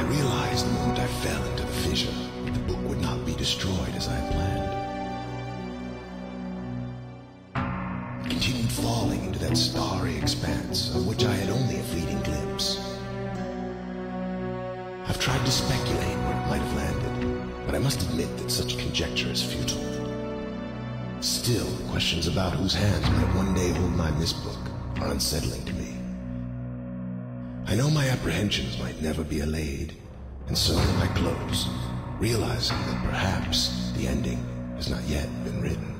I realized the moment I fell into the fissure that the book would not be destroyed as I had planned. It continued falling into that starry expanse of which I had only a fleeting glimpse. I've tried to speculate where it might have landed, but I must admit that such conjecture is futile. Still, the questions about whose hands might one day hold my Myst book are unsettling to me. I know my apprehensions might never be allayed, and so I close, realizing that perhaps the ending has not yet been written.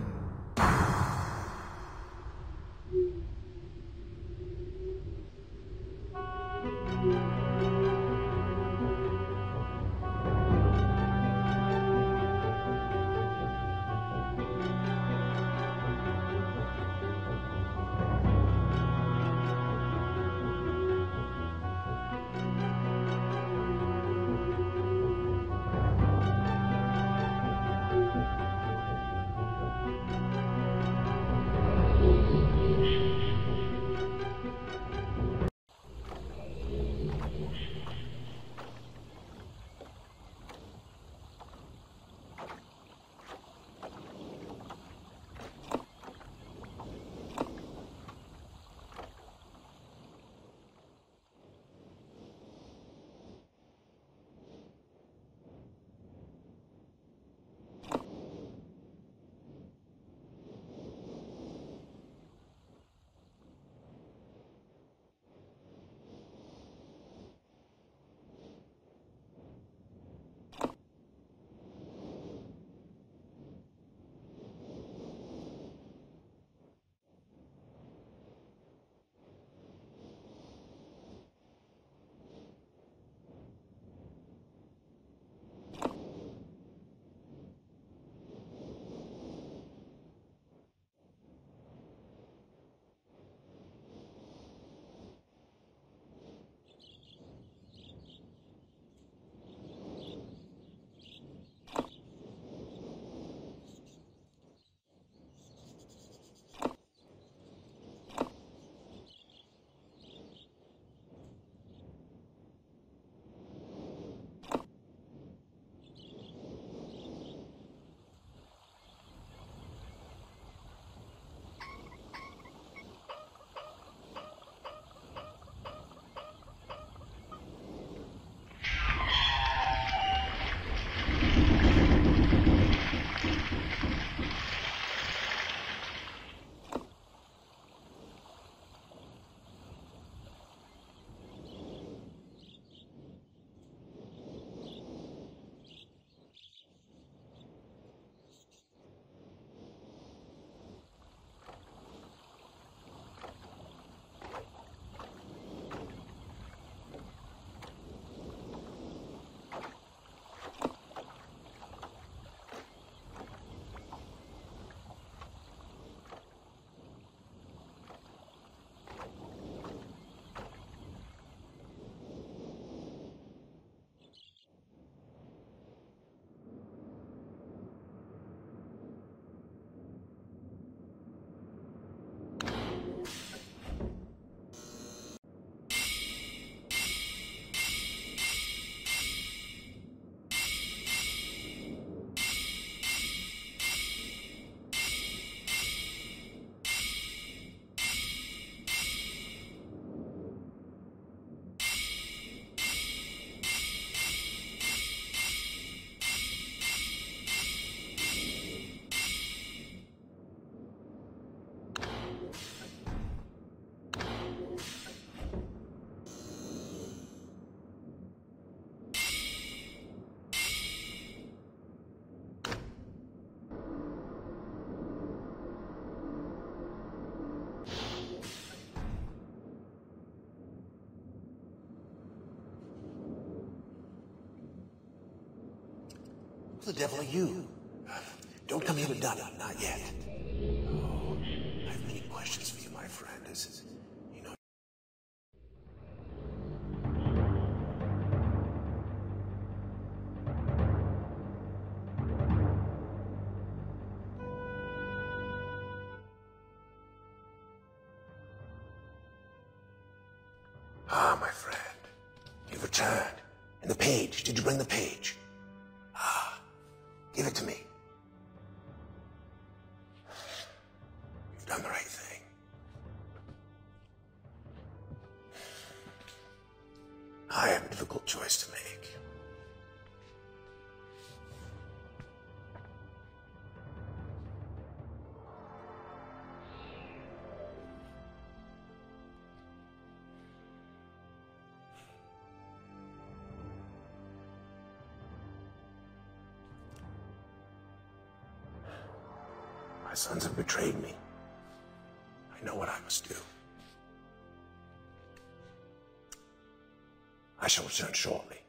Who the devil are you? Don't come here to D'ni, not yet. Oh, I have many questions for you, my friend. As you know. Ah, my friend, you've returned And the page. Did you bring the page? Give it to me. You've done the right thing. I have a difficult choice to make. My sons have betrayed me. I know what I must do. I shall return shortly.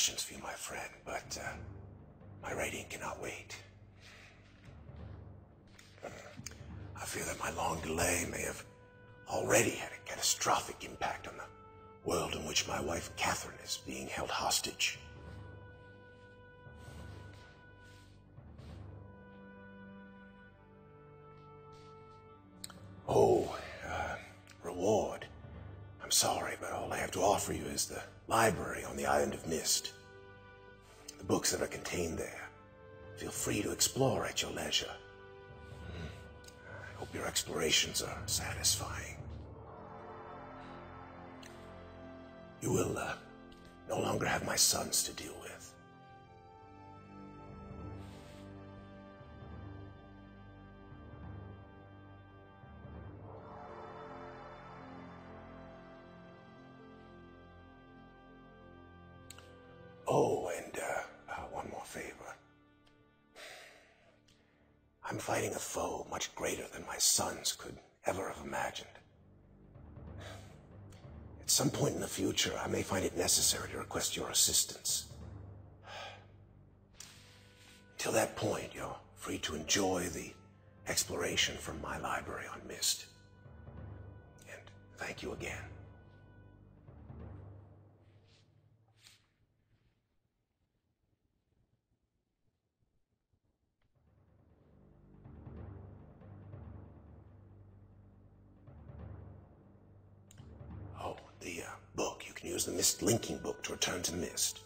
Questions for you, my friend, but uh, my writing cannot wait. I fear that my long delay may have already had a catastrophic impact on the world in which my wife Catherine is being held hostage. Oh, uh, reward. Sorry, but all I have to offer you is the library on the Island of Myst. The books that are contained there. Feel free to explore at your leisure. I hope your explorations are satisfying. You will uh, no longer have my sons to deal with. I'm fighting a foe much greater than my sons could ever have imagined. At some point in the future, I may find it necessary to request your assistance. Till that point, you're free to enjoy the exploration from my library on Myst. And thank you again. The Myst linking book to return to the Myst.